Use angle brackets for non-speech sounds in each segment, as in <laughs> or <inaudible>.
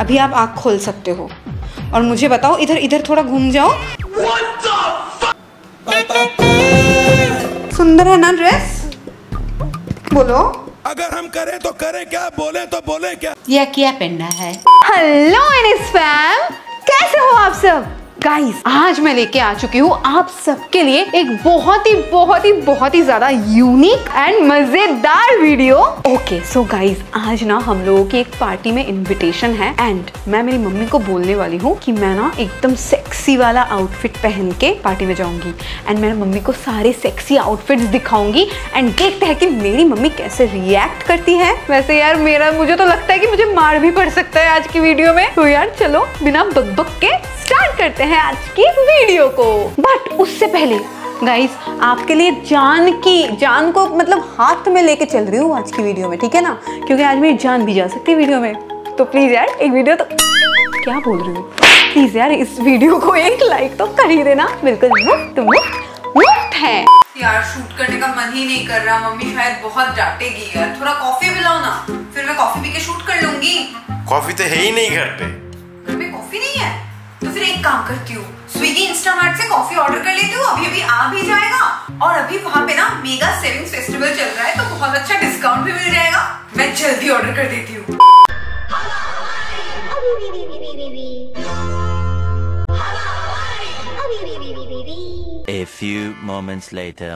अभी आप आँख खोल सकते हो। और मुझे बताओ इधर इधर थोड़ा घूम जाओ। सुंदर है ना ड्रेस बोलो। अगर हम करें तो करें क्या? बोले तो बोले क्या? यह क्या पहनना है। हेलो फैम कैसे हो आप सब? गाइस आज मैं लेके आ चुकी हूँ आप सबके लिए एक बहुत ही बहुत ही बहुत ही ज़्यादा यूनिक एंड मज़ेदार वीडियो ओके सो गाइस आज ना हम लोगों की एक पार्टी में इनविटेशन है एंड मैं मेरी मम्मी को बोलने वाली हूँ कि मैं ना एकदम सेक्सी वाला आउटफिट पहन के पार्टी में जाऊँगी एंड मैं मम्मी को सारे सेक्सी आउटफिट्स दिखाऊँगी एंड देखते हैं कि मेरी मम्मी कैसे रिएक्ट करती है। वैसे यार मेरा, मुझे तो लगता है कि मुझे मार भी पड़ सकता है आज की वीडियो में। तो यार चलो, बिना बक बक के स्टार्ट करते हैं आज की वीडियो को। बट उससे पहले गाइस आपके लिए जान की जान को मतलब हाथ में लेके चल रही हूँ आज की वीडियो में ठीक है ना? क्योंकि आज मेरी जान भी जा सकती है वीडियो में। तो प्लीज़ यार एक वीडियो तो क्या बोल रही हूँ? प्लीज़ यार इस वीडियो को एक लाइक तो कर ही देना। बिल्कुल मुफ़्त मुफ़्त मुफ़्त है। यार शूट करने का मन ही नहीं कर रहा। मम्मी शायद बहुत डांटेगी यार। थोड़ा कॉफ़ी पिलाओ ना। फिर मैं कॉफ़ी पी के शूट कर लूँगी। कॉफ़ी तो है ही नहीं घर पे। घर में कॉफ़ी नहीं है? तो फिर एक काम करती हूँ स्विगी इंस्टामार्ट से कॉफ़ी ऑर्डर कर लेती हूँ अभी अभी आ भी जाएगा। और अभी वहाँ पे ना मेगा सेविंग्स फेस्टिवल चल रहा है तो बहुत अच्छा डिस्काउंट भी मिल जाएगा। मैं जल्दी ऑर्डर कर देती हूँ। A few moments later.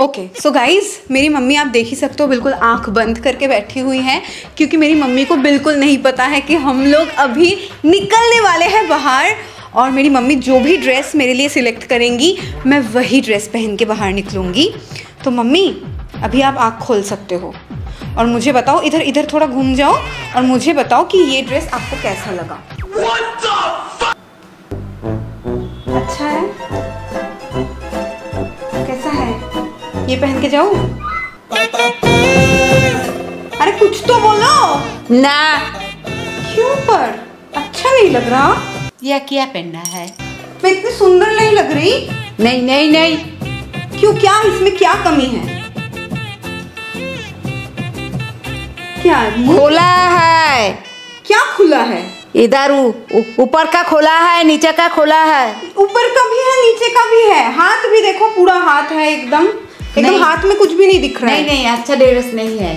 Okay so guys मेरी मम्मी आप देख ही सकते हो बिल्कुल आँख बंद करके बैठी हुई हैं क्योंकि मेरी मम्मी को बिल्कुल नहीं पता है कि हम लोग अभी निकलने वाले हैं बाहर और मेरी मम्मी जो भी ड्रेस मेरे लिए सिलेक्ट करेंगी मैं वही ड्रेस पहन के बाहर निकलूँगी। तो मम्मी अभी आप आँख खोल सकते हो। और मुझे बताओ इधर इधर थोड़ा घूम जाओ और मुझे बताओ कि ये ड्रेस आपको कैसा लगा। अच्छा है है? ये पहन के जाऊँ? अरे कुछ तो बोलो। ना। क्यों पर? अच्छा नहीं लग रहा। यह क्या पहनना है? मैं इतनी सुंदर नहीं लग रही। नहीं नहीं नहीं। क्यों क्या इसमें क्या कमी है? क्या? खोला है। क्या खुला है? इधर ऊपर का खोला है नीचे का खोला है। ऊपर का भी है नीचे का भी है। हाथ भी देखो पूरा हाथ है एकदम। एकदम हाथ में कुछ भी नहीं दिख रहा है। नहीं नहीं अच्छा ड्रेस नहीं है।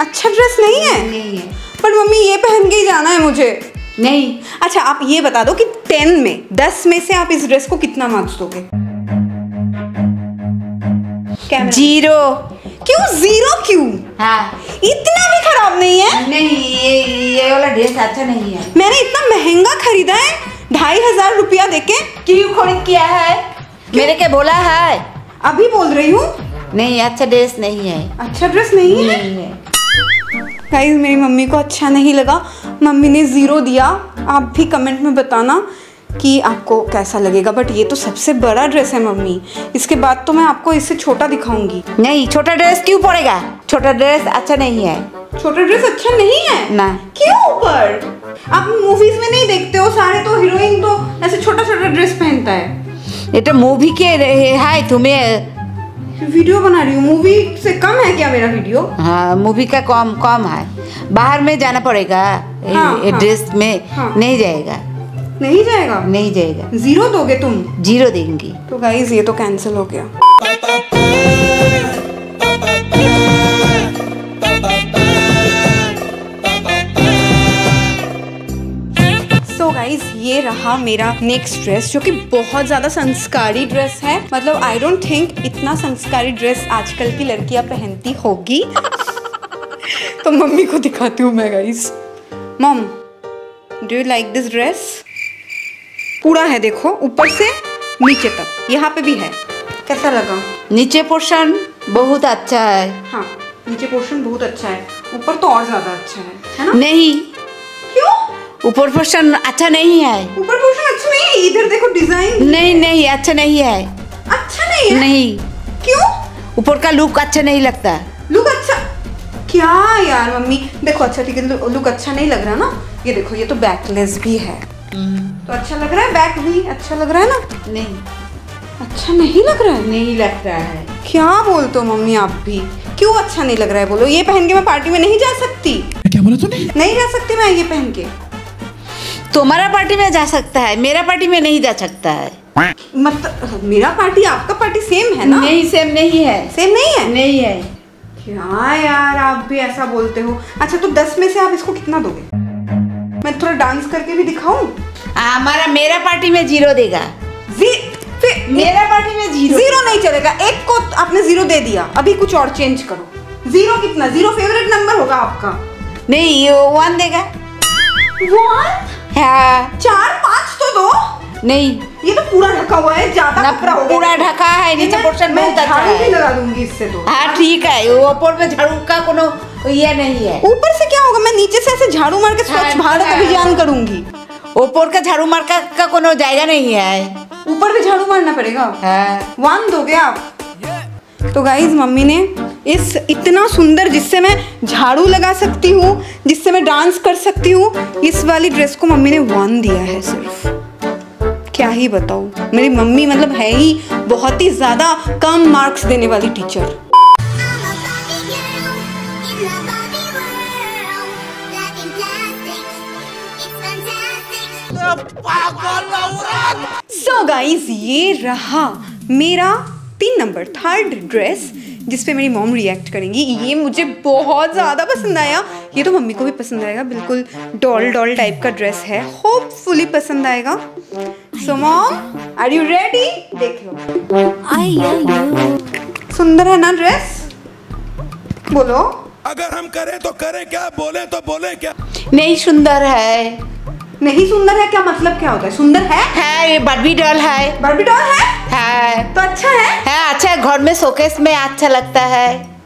अच्छा ड्रेस नहीं है? नहीं है। पर मम्मी ये पहन के ही जाना है मुझे। नहीं। अच्छा आप ये बता दो कि टेन में दस में से आप इस ड्रेस को कितना मार्क्स दोगे? कैमरा ज़ीरो क्यों? ज़ीरो क्यों? हाँ। इतना भी खराब नहीं है? नहीं ये ये वाला ड्रेस अच्छा नहीं है। मैंने इतना महँगा खरीदा है ढाई हज़ार रुपया देके। क्यों खरीद किया है? मेरे के बोला है? अभी बोल रही हूँ नहीं अच्छा ड्रेस नहीं है। अच्छा ड्रेस नहीं है? नहीं है। गाइस मेरी मम्मी को अच्छा नहीं लगा। मम्मी ने ज़ीरो दिया। आप भी कमेंट में बताना कि आपको कैसा लगेगा। बट ये तो सबसे बड़ा ड्रेस है मम्मी। इसके बाद तो मैं आपको इससे छोटा दिखाऊँगी। नहीं छोटा ड्रेस क्यों पड़ेगा? छोटा ड्रेस अच्छा नहीं है। छोटा ड्रेस अच्छा नहीं है? ना। क्यों पर आप मूवीज़ में नहीं देखते हो? सारे तो हीरोइन तो ऐसे छोटा छोटा ड्रेस पहनता है। ये तो मूवी के रहे- है तुम्हें वीडियो बना रही हूँ। मूवी से कम है क्या मेरा वीडियो? हाँ मूवी का कम कम है। बाहर में जाना पड़ेगा। एड्रेस हाँ, ड्रेस हाँ। में हाँ। नहीं जाएगा। नहीं जाएगा? नहीं जाएगा। ज़ीरो दोगे तुम? ज़ीरो देंगी। तो गाइज़ ये तो कैंसिल हो गया। गाइज़ ये रहा मेरा नेक्स्ट ड्रेस जो कि बहुत ज़्यादा संस्कारी ड्रेस है। मतलब आई डोंट थिंक इतना संस्कारी ड्रेस आजकल की लड़कियाँ पहनती होगी। <laughs> तो मम्मी को दिखाती हूँ मैं guys mom do you like this dress पूरा है देखो ऊपर से नीचे तक। यहाँ पे भी है। कैसा लगा? नीचे पोर्शन बहुत अच्छा है। हाँ नीचे पोर्शन बहुत अच्छा है। ऊपर तो और ज़्यादा अच्छा है। है ना? नहीं। क्यों? ऊपर पोर्शन अच्छा नहीं है। ऊपर पोर्शन अच्छा नहीं है? इधर देखो डिज़ाइन नहीं नहीं अच्छा नहीं है। अच्छा नहीं है? नहीं। क्यों? ऊपर का लुक अच्छा नहीं लगता। लुक अच्छा। क्या यार मम्मी? देखो अच्छा ठीक है लुक अच्छा नहीं लग रहा ना? ये देखो ये तो बैकलेस भी है। तो अच्छा लग रहा है? बैक भी अच्छा लग रहा है ना? नहीं। अच्छा नहीं लग रहा है? नहीं लगता है। क्या बोलते हो मम्मी आप भी? क्यों अच्छा नहीं लग रहा है बोलो? ये पहन के मैं पार्टी में नहीं जा सकती। क्या बोला तूने? नहीं जा सकती मैं ये पहन के। तुम्हारा पार्टी में जा सकता है मेरा पार्टी में नहीं जा सकता है। मतलब मेरा पार्टी आपका पार्टी सेम है ना? नहीं सेम नहीं है। सेम नहीं है? नहीं है। क्या यार आप भी ऐसा बोलते हो। अच्छा तो दस में से आप इसको कितना दोगे? मैं थोड़ा डांस करके भी दिखाऊँ? हमारा मेरा पार्टी में ज़ीरो देगा। जी फिर मेरा पार्टी में ज़ीरो। ज़ीरो नहीं चलेगा। एक को आपने ज़ीरो दे दिया। अभी कुछ और चेंज करो। ज़ीरो कितना? ज़ीरो फेवरेट नंबर होगा आपका। नहीं वन देगा। वन हाँ। चार पाँच तो दो। नहीं। ये तो पूरा ढका हुआ है ज़्यादा कपड़ा पूरा ढका है नीचे पोर्शन बहुत अच्छा झाड़ू भी है लगा दूँगी इससे तो। हाँ ठीक है ऊपर में झाड़ू का कोनो ये नहीं है। ऊपर से क्या होगा? मैं नीचे से ऐसे झाड़ू मार के स्वच्छ हाँ, भारत हाँ। अभियान करूँगी। ऊपर का झाड़ू मार का, का कोनो जाएगा नहीं है। ऊपर भी झाड़ू मारना पड़ेगा। हाँ। वन दोगे आप। तो गाइज़ मम्मी ने इस इतना सुंदर जिससे मैं झाड़ू लगा सकती हूँ, जिससे मैं डांस कर सकती हूँ, इस वाली ड्रेस को मम्मी ने वन दिया है सिर्फ़। क्या ही बताऊँ? मेरी मम्मी मतलब है ही बहुत ही ज़्यादा कम मार्क्स देने वाली टीचर. सो गाइस ये रहा मेरा तीन नंबर थर्ड ड्रेस जिस पे मेरी मॉम रिएक्ट करेंगी ये मुझे बहुत ज़्यादा पसंद आया। ये तो मम्मी को भी पसंद आएगा बिल्कुल डॉल डॉल टाइप का ड्रेस है। होपफुली पसंद आएगा। So mom are you ready देख लो। सुंदर है ना ड्रेस बोलो। अगर हम करें तो करें क्या बोले तो बोले क्या? नहीं सुंदर है। नहीं सुंदर है क्या? मतलब क्या होता है? सुंदर है? है ये बारबी डॉल है। बारबी डॉल है? है। तो अच्छा है? है अच्छा है, घर में शोकेस में अच्छा लगता है।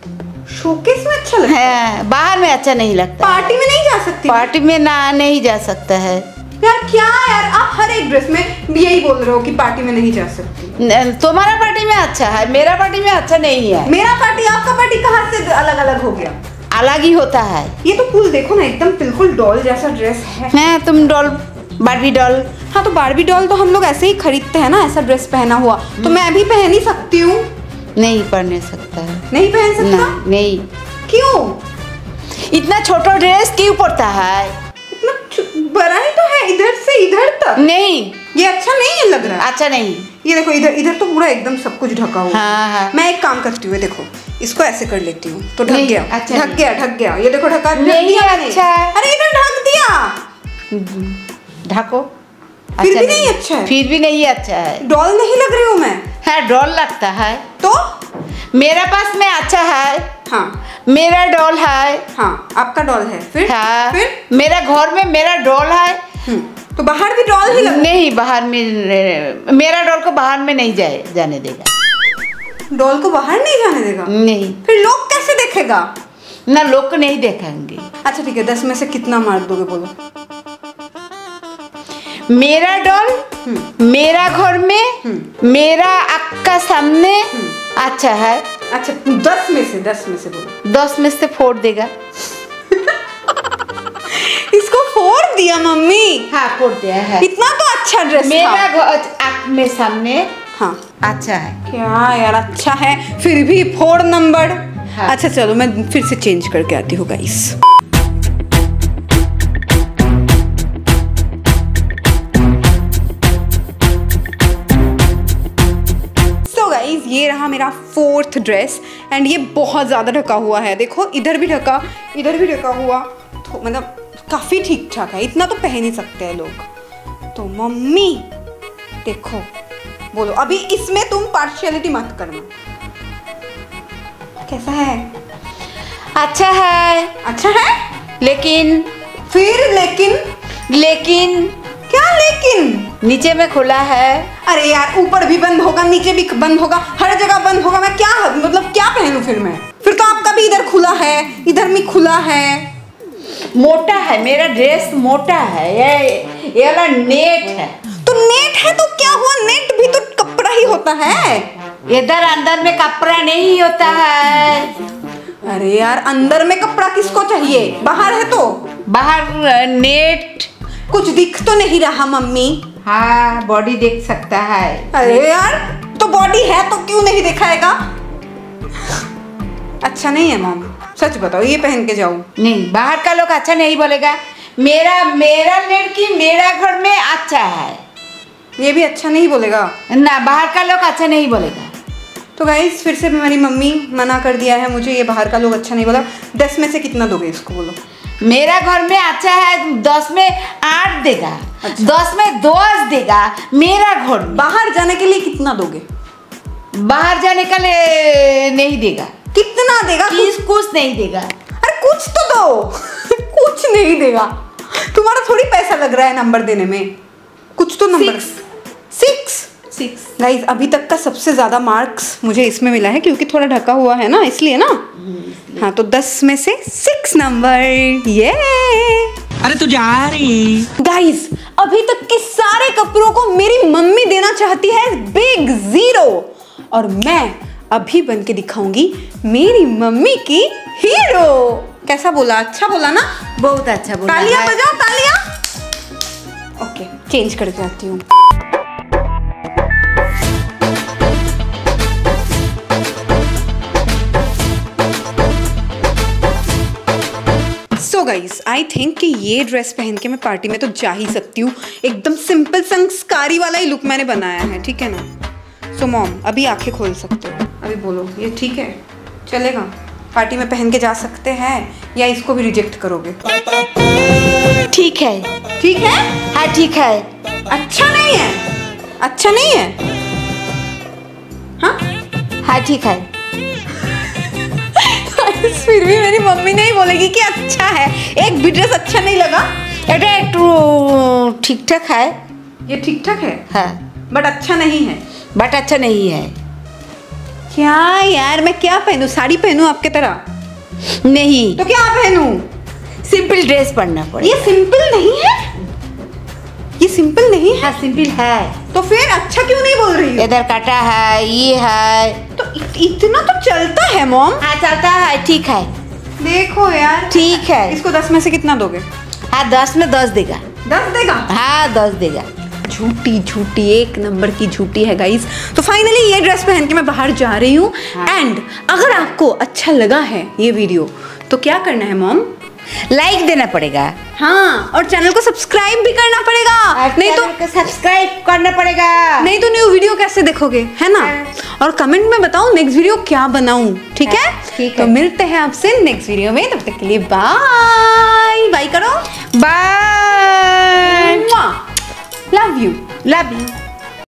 शोकेस में अच्छा लगता है? है बाहर में अच्छा नहीं लगता। पार्टी में नहीं जा सकती? पार्टी में ना नहीं जा सकता है। यार क्या यार? आप हर एक ड्रेस में यही बोल रहे हो कि पार्टी में नहीं जा सकती। तुम्हारा पार्टी में अच्छा है मेरा पार्टी में अच्छा नहीं है। मेरा पार्टी आपका पार्टी कहाँ से अलग अलग हो गया? अलग ही होता है। ये तो फुल देखो ना एकदम बिल्कुल डॉल जैसा ड्रेस है। है तुम डॉल बारबी डॉल। हाँ तो बारबी डॉल तो हम लोग ऐसे ही खरीदते हैं ना ऐसा ड्रेस पहना हुआ। तो मैं भी पहन ही सकती हूँ। नहीं पहन सकता है। नहीं पहन सकता? नहीं। क्यों? इतना छोटा ड्रेस क्यों पड़ता है? इतना बड़ा ही तो है इधर से इधर तक। नहीं। ये अच्छा नहीं है लग रहा। अच्छा नहीं। ये देखो इधर इधर तो पूरा एकदम सब कुछ ढका हुआ हाँ। हाँ मैं एक काम करती हूँ देखो इसको ऐसे कर लेती हूँ। तो ढक गया अच्छा ढक गया ढक गया। ये देखो ढका नहीं, अच्छा। है। अरे इधर ढक दिया। ढको। फिर भी नहीं। अच्छा है। फिर भी नहीं अच्छा है। डॉल नहीं लग रही हूँ मैं। है डॉल लगता है। तो? मेरा पास में अच्छा है। हाँ। मेरा डॉल है। हाँ आपका डॉल है। फिर? हाँ। फिर? मेरा घर में मेरा डॉल है। हम्म, तो बाहर भी डॉल ही लग नहीं बाहर में मेरा डॉल को बाहर में नहीं जाए जाने देगा। डॉल को बाहर नहीं जाने देगा? नहीं। फिर लोग कैसे देखेगा? ना लोग को नहीं देखेंगे। अच्छा ठीक है दस में से कितना मार्क दोगे बोलो। मेरा डॉल मेरा घर में मेरा अक्का सामने अच्छा है। अच्छा दस में से दस में से बोलो। दस में से फोड़ देगा। इसको फोड़ दिया मम्मी। हाँ फोड़ दिया है। इतना तो अच्छा ड्रेस मेरा घर में सामने। हाँ। अच्छा है। क्या यार अच्छा है। फिर भी फोर नंबर हाँ। अच्छा चलो मैं फिर से चेंज करके आती हूँ गाइस ये रहा मेरा फोर्थ ड्रेस एंड ये बहुत ज़्यादा ढका हुआ है। देखो इधर भी ढका इधर भी ढका हुआ। तो मतलब काफ़ी ठीक ठाक है इतना तो पहन ही सकते हैं लोग। तो मम्मी देखो बोलो अभी इसमें तुम पार्शियलिटी मत करना। कैसा है? अच्छा है। अच्छा है? लेकिन फिर लेकिन? लेकिन क्या लेकिन? नीचे में खुला है। अरे यार ऊपर भी बंद होगा नीचे भी बंद होगा हर जगह बंद होगा मैं क्या मतलब क्या पहनूं फिर मैं? फिर तो आपका भी इधर खुला है इधर भी खुला है। मोटा है मेरा ड्रेस मोटा है ये ये वाला नेट है। तो नेट है तो क्या हुआ? नेट भी तो कपड़ा ही होता है। इधर अंदर में कपड़ा नहीं होता है। अरे यार अंदर में कपड़ा किसको चाहिए? बाहर है तो। बाहर नेट कुछ दिख तो नहीं रहा मम्मी। हाँ बॉडी देख सकता है। अरे यार तो बॉडी है तो क्यों नहीं दिखाएगा? अच्छा नहीं है मॉम सच बताओ ये पहन के जाऊँ नहीं बाहर का लोग अच्छा नहीं बोलेगा। मेरा मेरा लड़की मेरा घर में अच्छा है। ये भी अच्छा नहीं बोलेगा। ना बाहर का लोग अच्छा नहीं बोलेगा। तो गाइस फिर से मेरी मम्मी मना कर दिया है मुझे ये बाहर का लोग अच्छा नहीं बोला। दस में से कितना दोगे इसको बोलो? मेरा घर में अच्छा है दस में आठ देगा। अच्छा। दस में दस देगा मेरा घर बाहर जाने के लिए कितना दोगे? बाहर जाने का ले नहीं देगा। कितना देगा? किस कुछ नहीं देगा। अरे कुछ तो दो। <laughs> कुछ नहीं देगा। तुम्हारा थोड़ी पैसा लग रहा है नंबर देने में। कुछ तो नंबर। सिक्स सिक्स गाइस अभी तक का सबसे ज़्यादा मार्क्स मुझे इसमें मिला है क्योंकि थोड़ा ढका हुआ है ना इसलिए ना? हाँ तो दस में से सिक्स नंबर ये अरे तू जा रही। गाइस अभी तक के सारे कपड़ों को मेरी मम्मी देना चाहती है बिग ज़ीरो और मैं अभी बन के दिखाऊँगी मेरी मम्मी की हीरो। कैसा बोला? अच्छा बोला ना? बहुत अच्छा बोला तालियाँ बजाओ तालियाँ। ओके चेंज कर जाती हूँ। सो गाइस आई थिंक कि ये ड्रेस पहन के मैं पार्टी में तो जा ही सकती हूँ। एकदम सिंपल संस्कारी वाला ही लुक मैंने बनाया है ठीक है ना? सो मॉम अभी आँखें खोल सकते हो। अभी बोलो ये ठीक है? चलेगा। पार्टी में पहन के जा सकते हैं या इसको भी रिजेक्ट करोगे? ठीक है। ठीक है? हाँ ठीक है। अच्छा नहीं है। अच्छा नहीं है। हाँ? हाँ ठीक है। <laughs> फिर भी मेरी मम्मी नहीं बोलेगी कि अच्छा है। एक भी ड्रेस अच्छा नहीं लगा। अरे तो ठीक ठाक है। ये ठीक ठाक है? हाँ। बट अच्छा नहीं है। बट अच्छा नहीं है। क्या यार मैं क्या पहनूं? साड़ी पहनूं आपके तरह? नहीं। तो क्या पहनूं? सिंपल ड्रेस पहनना ये सिंपल नहीं है? ये सिंपल नहीं है? हाँ सिंपल है। तो फिर अच्छा क्यों नहीं बोल रही इधर काटा है ये है। तो इत, इतना तो चलता है मॉम। हाँ चलता है ठीक है। देखो यार। ठीक है। इसको दस में से कितना दोगे? हाँ दस में दस देगा। दस देगा? हाँ दस देगा। झूठी झूठी एक नंबर की झूठी है गाइस तो फाइनली ये ड्रेस पहन के मैं बाहर जा रही हूँ. एंड अगर आपको अच्छा लगा है ये वीडियो तो क्या करना है मॉम लाइक like देना पड़ेगा। हाँ और चैनल को सब्सक्राइब भी करना पड़ेगा. नहीं तो सब्सक्राइब करना पड़ेगा। नहीं तो न्यू वीडियो कैसे देखोगे है ना? और कमेंट में बताओ नेक्स्ट वीडियो क्या बनाऊँ ठीक है? हाँ, ठीक तो है। मिलते हैं आपसे नेक्स्ट वीडियो में तब तक के लिए बाय बाय करो. Bye love you love you